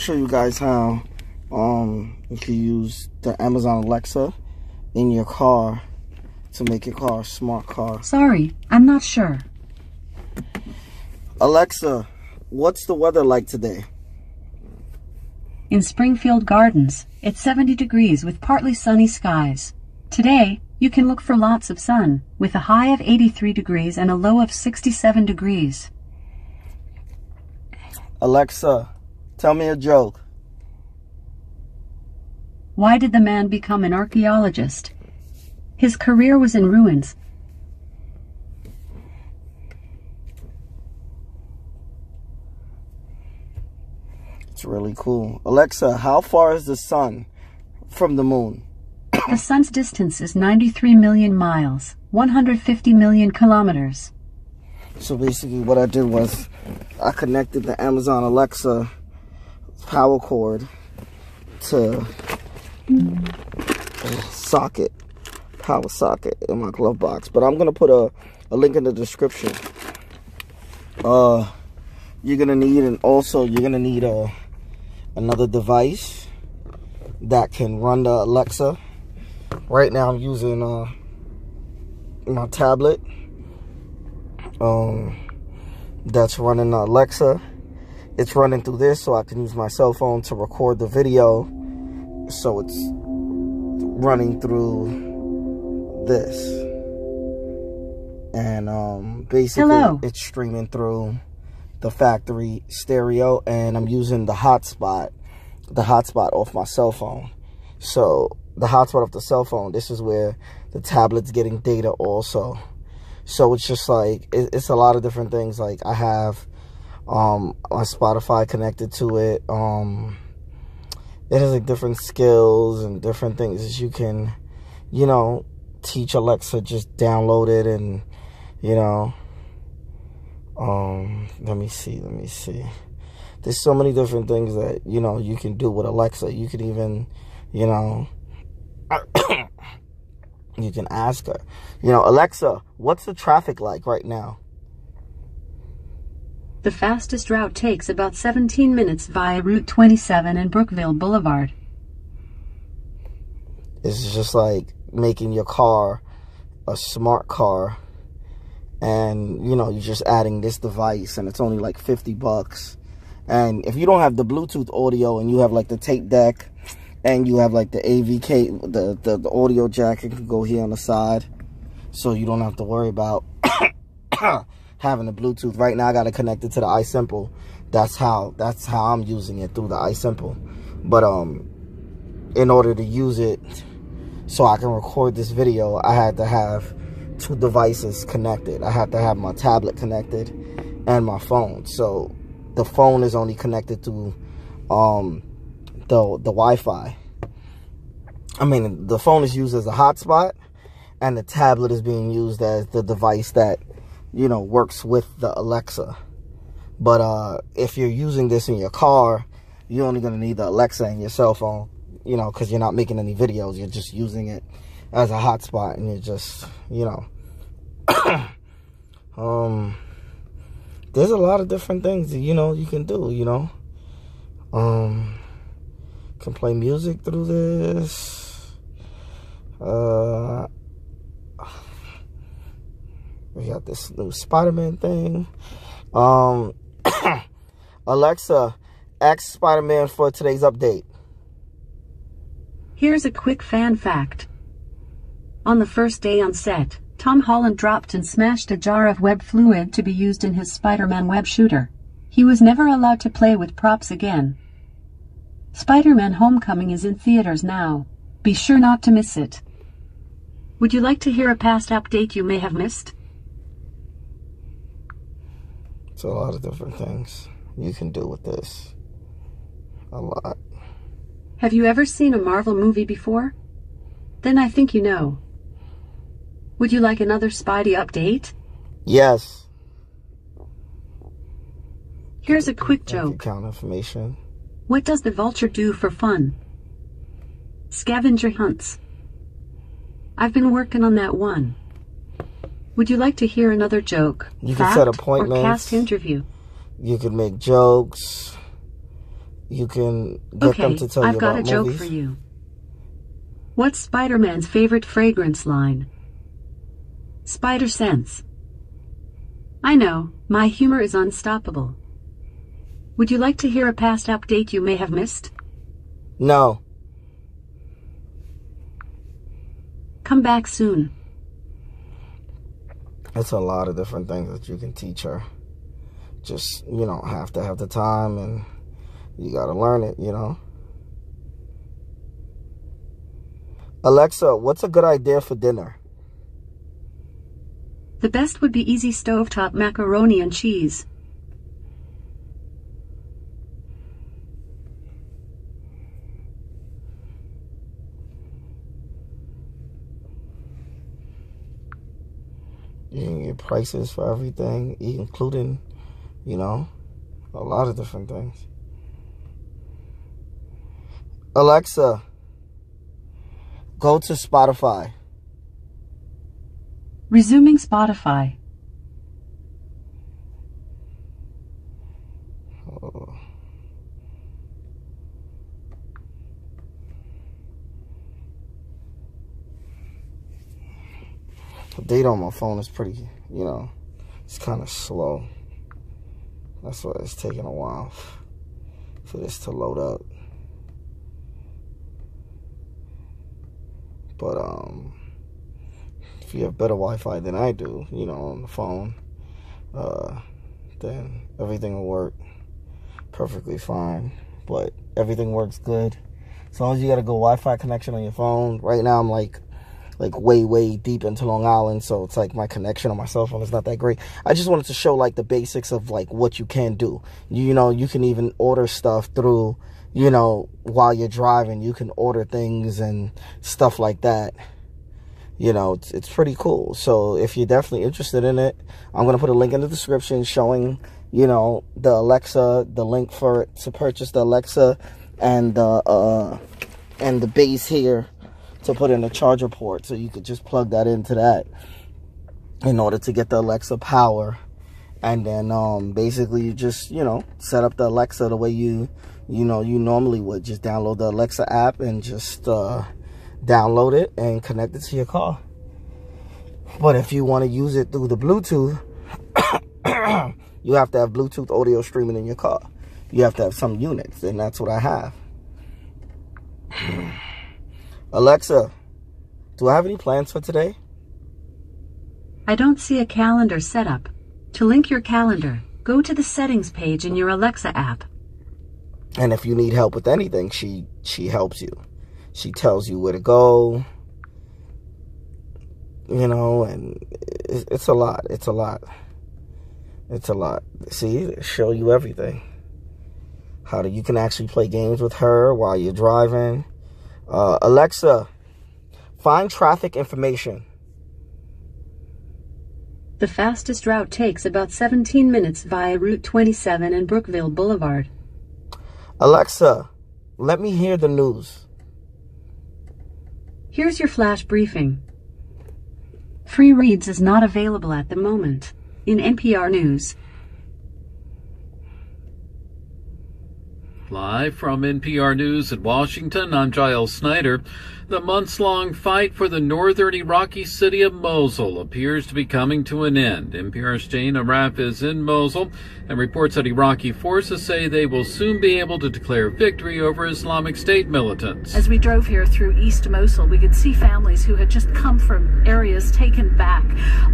show you guys how um you can use the Amazon Alexa in your car to make your car a smart car. Sorry, I'm not sure. Alexa, what's the weather like today? In Springfield Gardens, it's 70 degrees with partly sunny skies. Today, you can look for lots of sun, with a high of 83 degrees and a low of 67 degrees. Alexa, tell me a joke. Why did the man become an archaeologist? His career was in ruins. It's really cool. Alexa, how far is the sun from the moon? The sun's distance is 93 million miles, 150 million kilometers. So basically what I did was I connected the Amazon Alexa power cord to socket, power socket in my glove box. But I'm gonna put a, a link in the description. Uh, you're gonna need, and also you're gonna need a another device that can run the Alexa. Right now I'm using uh, my tablet um, that's running the Alexa. It's running through this so I can use my cell phone to record the video. So it's running through this. And um, basically Hello. it's streaming through the factory stereo and I'm using the hotspot, the hotspot off my cell phone. So the hotspot off the cell phone, this is where the tablet's getting data also. So it's just like, it, it's a lot of different things. Like I have um, my Spotify connected to it. Um, it has like different skills and different things that you can, you know, teach Alexa, just download it and, you know, um, let me see, let me see. There's so many different things that, you know, you can do with Alexa. You can even, you know, you can ask her, you know, Alexa, what's the traffic like right now? The fastest route takes about 17 minutes via Route 27 and Brookville Boulevard. It's just like making your car a smart car and you know you're just adding this device and it's only like 50 bucks and if you don't have the bluetooth audio and you have like the tape deck and you have like the avk the the, the audio jack it can go here on the side so you don't have to worry about having the bluetooth right now i got to connect it to the isimple that's how that's how i'm using it through the isimple but um in order to use it so I can record this video, I had to have two devices connected. I had to have my tablet connected and my phone. So the phone is only connected to um, the the Wi-Fi. I mean, the phone is used as a hotspot, and the tablet is being used as the device that you know works with the Alexa. But uh, if you're using this in your car, you're only gonna need the Alexa and your cell phone you know, because you're not making any videos. You're just using it as a hotspot, and you're just, you know, um, there's a lot of different things you know you can do. You know, um, can play music through this. Uh, we got this new Spider-Man thing. Um, Alexa, ask Spider-Man for today's update. Here's a quick fan fact. On the first day on set, Tom Holland dropped and smashed a jar of web fluid to be used in his Spider-Man web shooter. He was never allowed to play with props again. Spider-Man Homecoming is in theaters now. Be sure not to miss it. Would you like to hear a past update you may have missed? It's a lot of different things you can do with this. A lot. Have you ever seen a Marvel movie before? Then I think you know. Would you like another Spidey update? Yes. Here's a quick joke. account information. What does the vulture do for fun? Scavenger hunts. I've been working on that one. Would you like to hear another joke? You can set appointments. Or cast interview. You can make jokes. You can get okay, them to tell I've you got a joke for you. What's Spider-Man's favorite fragrance line? Spider Sense. I know, my humor is unstoppable. Would you like to hear a past update you may have missed? No. Come back soon. It's a lot of different things that you can teach her. Just, you don't have to have the time and you got to learn it, you know? Alexa, what's a good idea for dinner? The best would be easy stovetop macaroni and cheese. You can get prices for everything, including, you know, a lot of different things. Alexa, go to Spotify. Resuming Spotify. The data on my phone is pretty, you know, it's kind of slow. That's why it's taking a while for this to load up. But um, if you have better Wi-Fi than I do, you know, on the phone, uh, then everything will work perfectly fine. But everything works good. As long as you got a good Wi-Fi connection on your phone. Right now, I'm like, like way, way deep into Long Island, so it's like my connection on my cell phone is not that great. I just wanted to show like the basics of like what you can do. You know, you can even order stuff through, you know, while you're driving. You can order things and stuff like that. You know, it's, it's pretty cool. So if you're definitely interested in it, I'm gonna put a link in the description showing you know, the Alexa, the link for it to purchase the Alexa and the uh and the base here to put in a charger port so you could just plug that into that in order to get the Alexa power and then um basically you just you know set up the Alexa the way you you know you normally would just download the Alexa app and just uh download it and connect it to your car but if you want to use it through the Bluetooth you have to have Bluetooth audio streaming in your car. You have to have some units, and that's what I have. Alexa, do I have any plans for today? I don't see a calendar setup. To link your calendar, go to the settings page in your Alexa app. And if you need help with anything, she she helps you. She tells you where to go. You know, and it's, it's a lot. It's a lot. It's a lot. See, show you everything. How do you can actually play games with her while you're driving. Uh, Alexa, find traffic information. The fastest route takes about 17 minutes via Route 27 and Brookville Boulevard. Alexa, let me hear the news. Here's your flash briefing. Free Reads is not available at the moment. In NPR News. Live from NPR News in Washington, I'm Giles Snyder. The months long fight for the northern Iraqi city of Mosul appears to be coming to an end. NPR's Jane Arraf is in Mosul and reports that Iraqi forces say they will soon be able to declare victory over Islamic State militants. As we drove here through East Mosul, we could see families who had just come from areas taken back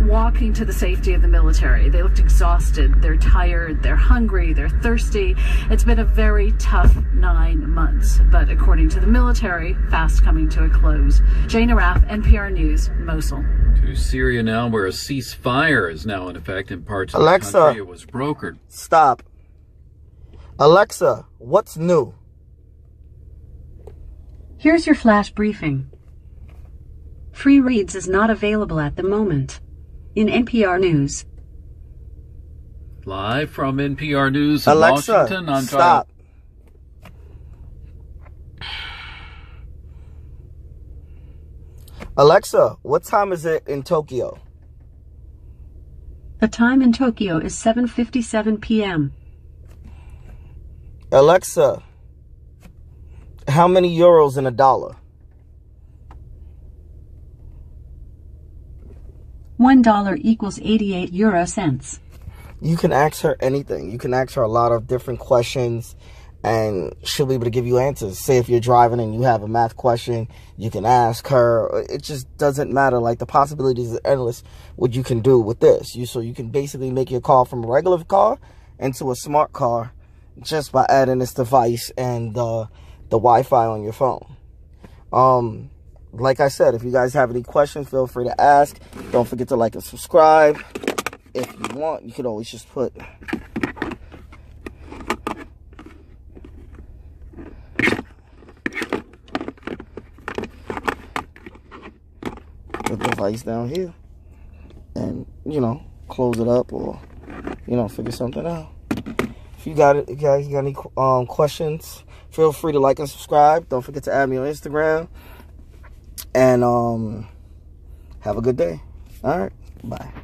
walking to the safety of the military. They looked exhausted, they're tired, they're hungry, they're thirsty. It's been a very tough nine months, but according to the military, fast coming to a close. Jane Arraf, NPR News, Mosul. To Syria now, where a ceasefire is now in effect in parts of Alexa. the country. It was brokered. Stop. Alexa, what's new? Here's your flash briefing. Free Reads is not available at the moment. In NPR News. Live from NPR News in Alexa, Washington, I'm stop. Alexa, what time is it in Tokyo? The time in Tokyo is 7:57 p.m. Alexa, how many euros in a dollar? One dollar equals 88 euro cents. You can ask her anything. You can ask her a lot of different questions and she'll be able to give you answers. Say if you're driving and you have a math question, you can ask her. It just doesn't matter. Like the possibilities are endless what you can do with this. You so you can basically make your car from a regular car into a smart car just by adding this device and uh, the Wi-Fi on your phone. Um, like I said, if you guys have any questions, feel free to ask. Don't forget to like and subscribe. If you want, you can always just put the device down here. And you know close it up or you know figure something out. If you got it if you got any um, questions feel free to like and subscribe. Don't forget to add me on instagram. And um have a good day. All right. Bye